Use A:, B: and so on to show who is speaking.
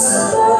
A: Oh,